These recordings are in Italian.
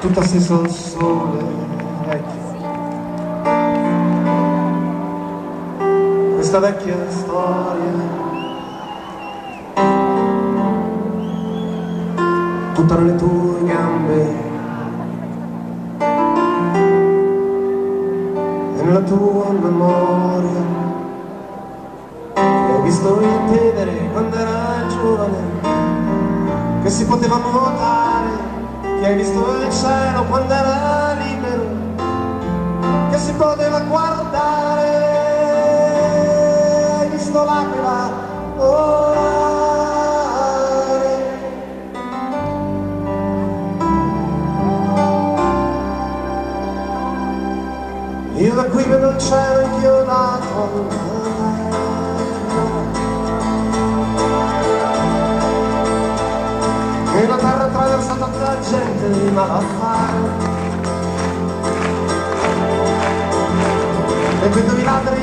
tutta stessa al sole vecchio. Questa vecchia storia, tutta nelle tue gambe e nella tua memoria. Ho visto il Tevere quando era giovane, che si poteva nuotare che hai visto il cielo quando era libero, che si poteva guardare, hai visto l'aquila volare. Io da qui vedo il cielo inchiodato gente di malaffare e vedo i ladri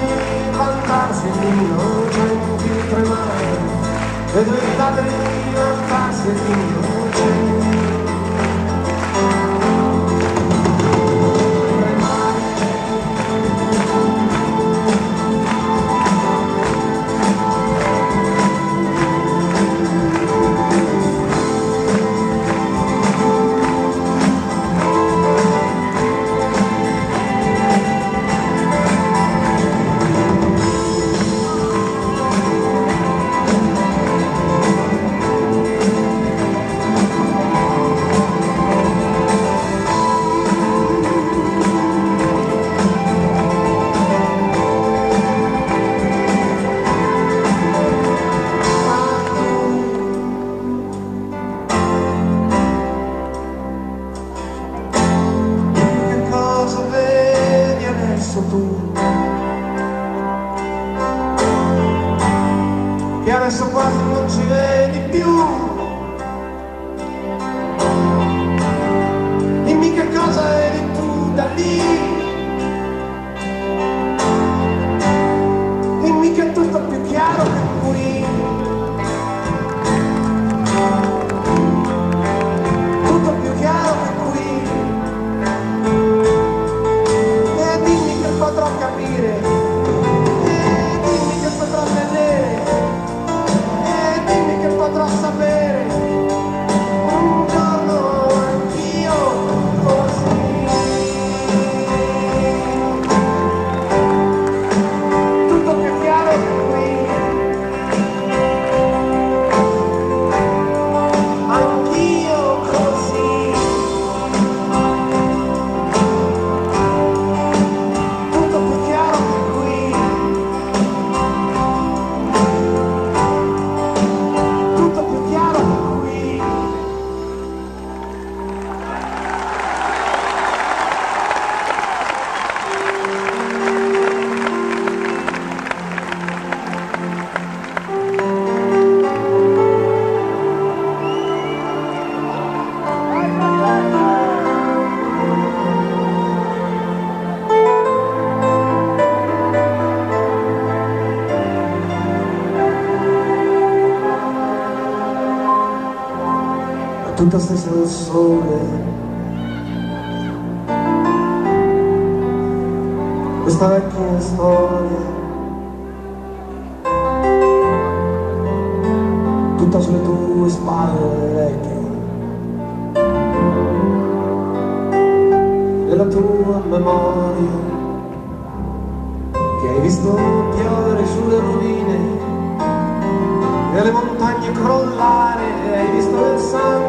vantarsi di innocenti tremare vedo i ladri vantarsi di innocenti Tutta stessa del sole. Questa vecchia storia. Tutta sulle tue spalle vecchie. Nella tua memoria. Che hai visto piovere sulle rovine e le montagne crollare, hai visto il sangue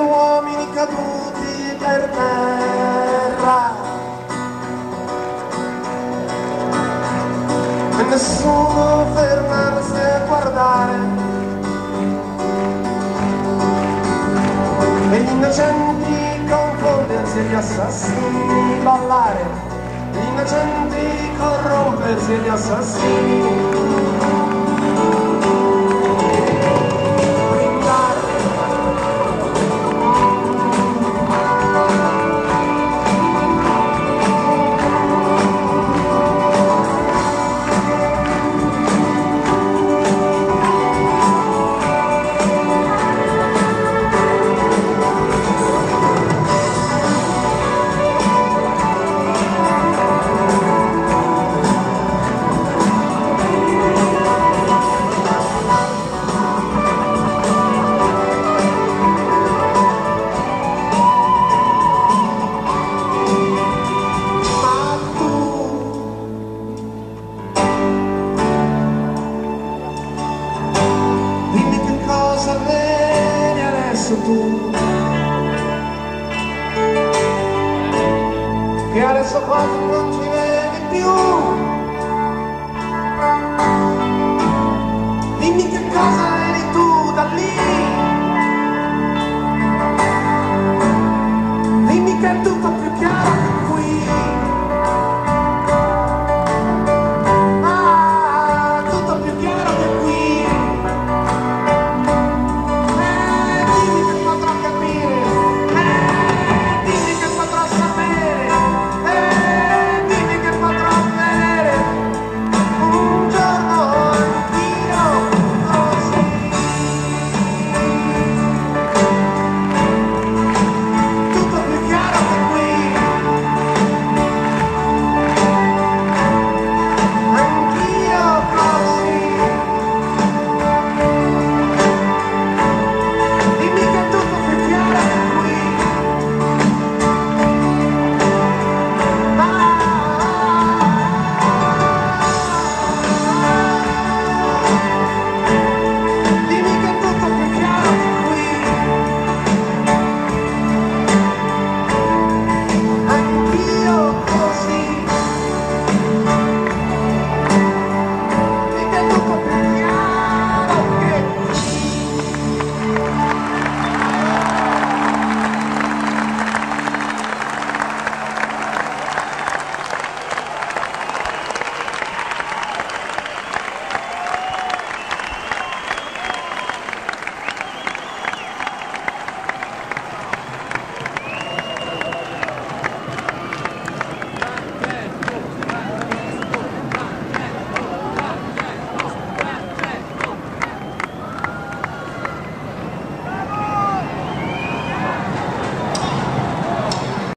uomini caduti per terra. E nessuno fermarsi a guardare. E gli innocenti confondersi e gli assassini ballare, gli innocenti corrompersi e gli assassini adesso quasi non ci vedi più. Dimmi che cosa eri tu da lì. Dimmi che è tutto più chiaro